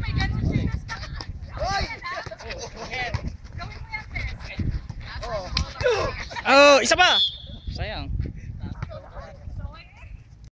may. Gawin mo yan, Oh, isa pa.